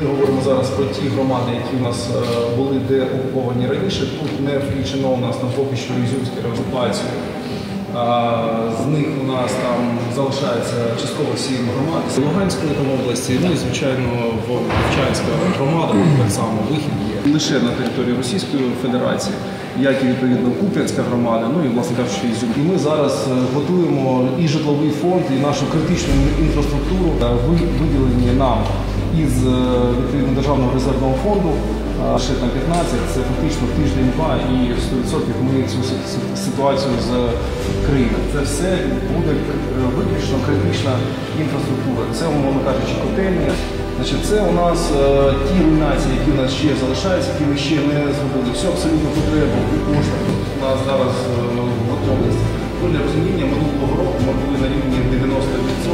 Ми говоримо зараз про ті громади, які у нас е, були де окуповані раніше. Тут не включено у нас там поки що Ізюмська реокупація. З них у нас там залишається частково сім громад. З Луганської області, ну і звичайно Вовчанська громада так само вихід є лише на території Російської Федерації, як і відповідно Куп'янська громада, ну і власне кажучи, Ізюм. І ми зараз е, готуємо і житловий фонд, і нашу критичну інфраструктуру е, виділені нам із е, відповідно державного резервного фонду. Ще там 15, це фактично тиждень-два і 100% ми цю си- си- ситуацію з країною. Це все буде е, виключно критична інфраструктура. Це, умовно кажучи, котельні. Значить, це у нас е, ті руйнації, які у нас ще залишаються, які ми ще не зробили. Все абсолютно потребу і кошти у нас зараз в готовності. Ну, для розуміння минулого року ми були на рівні 90%. У нас є